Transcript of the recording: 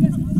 Gracias.